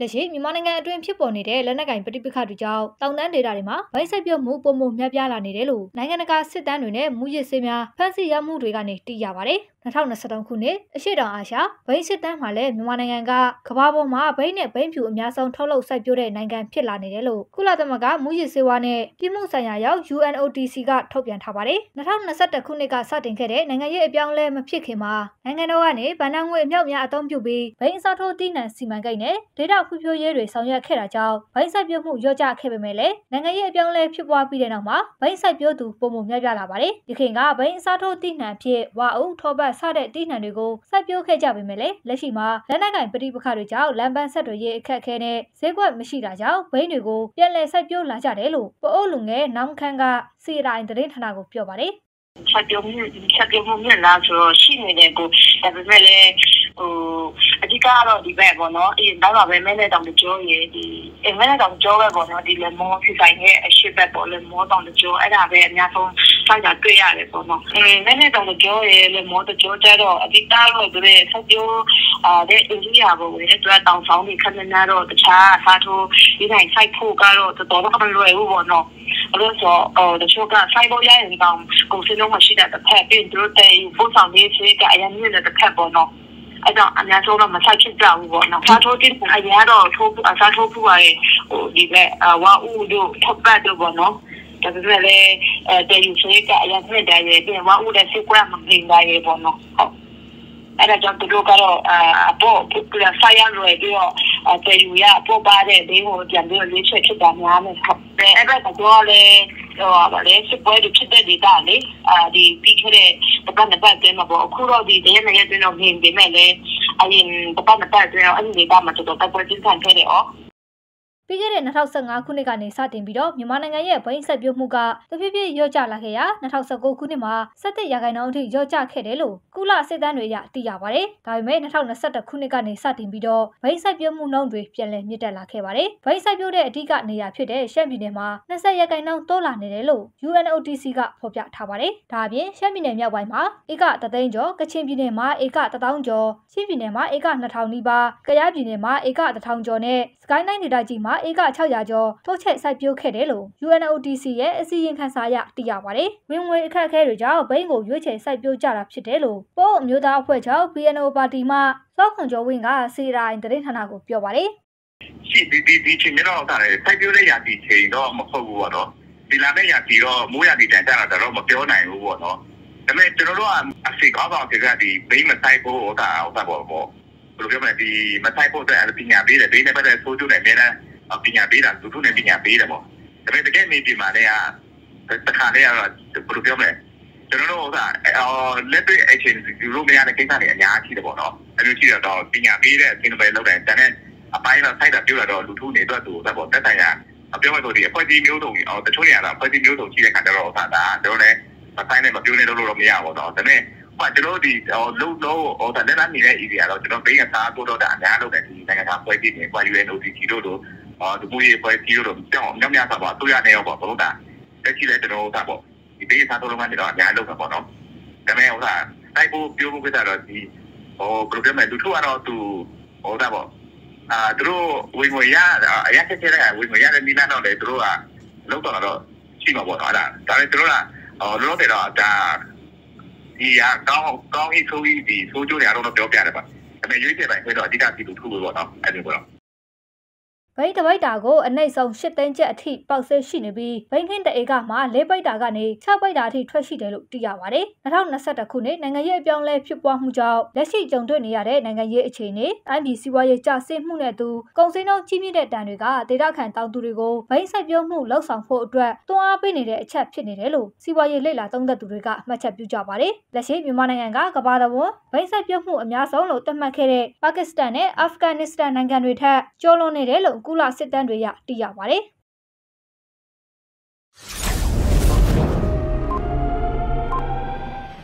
လက်ရှိမြန်မာနိုင်ငံအတွင်းဖြစ်ပေါ်နေတဲ့လက်နက်ကင်ပဋိပက္ခတွေကြောင့်တောင်တန်းဒေသတွေမှာဗိုင်းဆက်ပြုတ်မှုပုံမှုများပြားလာနေတယ်လို့နိုင်ငံတကာစစ်တမ်းတွေနဲ့မူရစ်ဆေးများဖမ်းဆီးရမှုတွေကနေသိရပါတယ်။ 2023ခုနှစ်အရှိတောင်အာရှဘိန်းစစ်တမ်းမှာလည်းမြန်မာနိုင်ငံကကမ္ဘာပေါ်မှာဘိန်းနဲ့ဘိန်းဖြူအများဆုံးထုတ်လုပ်စိုက်ပျိုးတဲ့နိုင်ငံဖြစ်လာနေတယ်လို့ကုလသမဂ္ဂမူရစ်ဆေးဝါးနဲ့ပြည်မှုဆိုင်ရာရောက် UNODC ကထုတ်ပြန်ထားပါတယ်။2021ခုနှစ်ကစတင်ခဲ့တဲ့နိုင်ငံရေးအပြောင်းအလဲမဖြစ်ခင်မှာနိုင်ငံတော်ကနေဗန်နာငွေအမြောက်များအသုံးပြုပြီးဘိန်းအစားထိုးတည်နှံစီမံကိန်းနဲ့ဒေတာဖွံ့ဖြိုးရေးတွေဆောင်ရွက်ခဲ့တာကြောင့်ဘိန်းစိုက်ပျိုးမှုရော့ကျခဲ့ပေမဲ့လည်းနိုင်ငံရေးအပြောင်းအလဲဖြစ်ပွားပြီးတဲ့နောက်မှာဘိန်းစိုက်ပျိုးသူပုံမှုများပြားလာပါတယ်။ဒီခင်ကဘိန်းအစားထိုးတည်နှံဖြစ်ဝါအုပ်ထောပတ်စတဲ့တည်နှံတွေကိုစိုက်ပျိုးခဲ့ကြပေမဲ့လည်းလက်ရှိမှာလက်နက်ကင်ပဋိပက္ခတွေကြောင့်လမ်းပန်းဆက်တွေရေးအခက်အခဲနဲ့ဈေးကွက်မရှိတာကြောင့်ဘိန်းတွေကိုပြန်လည်စိုက်ပျိုးလာကြတယ်လို့ပအိုးလူငယ်နောင်ခန်းကစီရိုင်းသတင်းဌာနကိုပြောပါတယ်ချက်ပြုံးမှုချက်ပြုံးမှုမြင်လာဆိုတော့ရှိနေတယ်ကိုဒါပေမဲ့လည်းဟိုအဓိကတော့ဒီဘက်ပေါ့နော်အေးနောက်တော့ပဲမဲနဲ့တောင်ကြောရေဒီအဲမဲနဲ့တောင်ကြောပဲပေါ့နော်ဒီလေမောဖြစ်ဆိုင်ရဲ့အရှိဘက်ပေါ့လေမောတောင်ကြောအဲ့ဒါပဲအများဆုံး စိုက်တာတွေ့ရတယ်ပေါ့နော်အဲမဲနဲ့တောင်ကြောရေလေမောကြောကြတော့အဓိကတော့ဒီဆက်ပြောအာတဲ့အိန္ဒိယဘဝင်တဲ့တောင်ဆောင်တွေခဏနာတော့တခြားအစားထိုးဒီတိုင်းစိုက်ဖို့ကတော့တော်တော်မလွယ်ဘူးပေါ့နော်အဲ့လိုဆိုအော်တချို့ကစိုက်ဖို့ရရင်တောင်ကုန်စည်လုံးမရှိတဲ့တစ်ဖက်ပြီးသူတို့တဲ့ပို့ဆောင်ရေးချေကအရင်မြင့်တဲ့တစ်ဖက်ပေါ့နော်အဲ့တော့အများဆုံးတော့မဆိုင်ဖြစ်ကြဘူးပေါ့နော်။စားထိုးတင်အရင်တော့ထိုးအစားထိုးဖို့ရယ်ဟိုဒီမဲ့ဝါဦးတို့ထပ်ပတ်တို့ပေါ့နော်။ဒါပေမဲ့လည်းအဲ တည်ယူစေကအရင်မြင့်တယ်ရဲ့ပြင်ဝါဦးတဲ့စစ်ကွက်မငင်ပါရဲ့ပေါ့နော်။ဟုတ်အဲ့ဒါကြောင့်သူတို့ကတော့အပေါ်ပြဆိုင်ရလွယ်ပြီးတော့တည်ယူရပေါ်ပါတဲ့ဘေးကိုပြန်ပြီးရွေးချယ်ဖြစ်တာများမယ်ဟုတ်တယ်အဲ့ဒါကတော့လေဟိုပါလေစပွဲတွေဖြစ်တဲ့ဒေတာလေအာဒီပြီးခဲ့တဲ့တပတ်နှစ်ပတ်အတွင်းမှာပေါ့အခုတော့ဒီတရက်နှစ်ရက်အတွင်းတော့မြင်ပေမဲ့လည်းအရင်တပတ်နှစ်ပတ်အတွင်းတော့အဲ့ဒီဒေတာမှာတော်တော်တက်ပွဲကျင်းဆန်ခဲ့တယ်ဩ ပြီးခဲ့တဲ့2015ခုနှစ်ကနေစတင်ပြီးတော့မြန်မာနိုင်ငံရဲ့ဘိန်းဆက်ပြုတ်မှုကတဖြည်းဖြည်းလျော့ကျလာခဲ့ရာ2019ခုနှစ်မှာ17ရာခိုင်နှုန်းအထိလျော့ကျခဲ့တယ်လို့ကုလစစ်တမ်းတွေအရသိရပါတယ်။ဒါပေမဲ့2021ခုနှစ်ကနေစတင်ပြီးတော့ဘိန်းဆက်ပြုတ်မှုနှုန်းတွေပြန်လည်မြင့်တက်လာခဲ့ပါတယ်။ဘိန်းဆက်ပြုတ်တဲ့အဓိကနေရာဖြစ်တဲ့ရှမ်းပြည်နယ်မှာ20ရာခိုင်နှုန်းတိုးလာနေတယ်လို့ UNODC ကဖော်ပြထားပါတယ်။ဒါအပြင်ရှမ်းပြည်နယ်မြောက်ပိုင်းမှာဧက3သိန်းကျော်ကချင်ပြည်နယ်မှာဧက1000ကျော်ချင်းပြည်နယ်မှာဧက2000နီးပါးကယားပြည်နယ်မှာဧက1000ကျော်နဲ့စကိုင်းတိုင်းဒေသကြီးမှာဧက600ကျော်ထုတ်ချက်စိုက်ပျိုးခဲ့တယ်လို့ UNODC ရဲ့အစည်းအဝေးခန်းစာအရသိရပါတယ်။ဝင်ငွေအခက်အခဲတွေကြောင့်ဘိန်းကိုရွေးချယ်စိုက်ပျိုးကြတာဖြစ်တယ်လို့ပို့အမျိုးသားအဖွဲ့ချုပ် BNO ပါတီမှစောခွန်ကျော်ဝင်းကစီရိုင်းသတင်းဌာနကိုပြောပါတယ်။ရှိဒီဒီဒီချိန်တော့တာလေစိုက်ပျိုးတဲ့ရာသီချိန်တော့မဟုတ်ဘူးပေါ့နော်။ဒီလာတဲ့ရာသီတော့မိုးရာသီတန်ကြတာတော့မပြောနိုင်ဘူးပေါ့နော်။ဒါပေမဲ့ကျွန်တော်တို့ကအစီကောင်းဆောင်တွေကဒီဘိန်းမဆိုင်ဖို့ဟောတာဟောတာပေါ့ပေါ့ဘယ်လိုပြောမလဲဒီမဆိုင်ဖို့တဲ့ပညာပေးတယ်ဘိန်းနဲ့ပတ်သက်ဆိုးကျိုးနဲ့အများနဲ့ ပညာပေးတာလူထုနဲ့ပညာပေးတယ်ပေါ့ဒါပေမဲ့တကယ်နေဒီမှာလည်းတခါလေးကတော့ဘယ်လိုပြောမလဲကျွန်တော်တို့ကအော်လက်တွေ့အချင်းဒီလိုမျိုးတဲ့ကိစ္စတွေအများကြီးတယ်ပေါ့နော်အဲလိုရှိတော့ပညာပေးတဲ့အချင်းတွေလောက်တယ်တန်းတဲ့အပိုင်းတော့စိုက်တာပြောလာတော့လူထုနေတော့သူသက်ပေါ့တက်ဆိုင်ရာအပြောမဲ့ဆိုဒီအဖွဲ့အစည်းမျိုးစုံအော်တချို့နေရာတော့အဖွဲ့အစည်းမျိုးစုံရှိတဲ့ခါကျတော့ဟာဒါတို့လည်းမဆိုင်နဲ့မပြောနေလို့တော့မရဘူးတော့ဒါပေမဲ့ဟိုကျွန်တော်ဒီလုံးလုံးဟိုဒါလက်နေတဲ့ area တော့ကျွန်တော်ဘိန်းကစားတော့တော့အများလို့တယ်ဒီနိုင်ငံသားဖွဲ့ပြီးနေ UNODC တို့တို့ အာဒီကိုရေးပွဲကြီးတို့တောင်းမြောက်များစွာပေါ့သူရနေရောပေါ့ဘုလို့တာတက်ကြီးလဲကျွန်တော်တို့ပေါ့ဒီဘေးစားတော်လုံးကနေတော့အများလုံးပဲပေါ့နော်ဒါပေမဲ့ဟိုကတိုက်ဖို့ပြောဖို့ကိစ္စတော့ဒီဟိုပရိုဂရမ်လူထုကတော့သူဟိုတာပေါ့အာသူတို့ဝင်ငွေရအရက်ချက်ချက်တဲ့ဝင်ငွေရတဲ့မိနာတော့လေသူတို့ကလောက်တော့တော့ရှိမှာပေါ့နော်အဲ့ဒါဒါလည်းသူတို့ကဟိုလောလောဆယ်တော့ဒါဒီဟာကောင်းကောင်းကြီးဆိုးကြီးဒီဆိုးကျိုးတွေအတော့ပြောပြတယ်ပါဒါပေမဲ့ရွေးချယ်ပိုင်းဆိုတော့အဓိကဒီလူထုပဲပေါ့နော်အဲ့လိုပေါ့နော် ဘိန်းတပိတ်တာကိုအနှိမ့်ဆုံး၈သိန်းကျပ်အထိပေါက်ဆဲရှိနေပြီးဘိန်းခင်းတအေကမှာ၄ပိတ်တာကနေ၆ပိတ်တာအထိထွက်ရှိတယ်လို့သိရပါတယ်။2021ခုနှစ်နိုင်ငံရေးအပြောင်းလဲဖြစ်ပွားမှုကြောင့်လက်ရှိကြုံတွေ့နေရတဲ့နိုင်ငံရေးအခြေအနေ၊တိုင်းပြည်စီးပွားရေးကျဆင်းမှုနဲ့အတူကုန်စည်နှုန်းကြီးမြင့်တဲ့တန်တွေကဒေသခံတောင်သူတွေကိုဘိန်းစိုက်ပျိုးမှုလှုပ်ဆောင်ဖို့အတွက်တွန်းအားပေးနေတဲ့အချက်ဖြစ်နေတယ်လို့စီးပွားရေးလေ့လာသုံးသပ်သူတွေကမှတ်ချက်ပြုကြပါတယ်။လက်ရှိမြန်မာနိုင်ငံကကမ္ဘာတော်ဝန်ဘိန်းစိုက်ပျိုးမှုအများဆုံးလို့သတ်မှတ်ခဲ့တဲ့ပါကစ္စတန်နဲ့အာဖဂန်နစ္စတန်နိုင်ငံတွေထက်ကျော်လွန်နေတယ်လို့ကုလစစ်တမ်းတွေရသိရပါတယ်။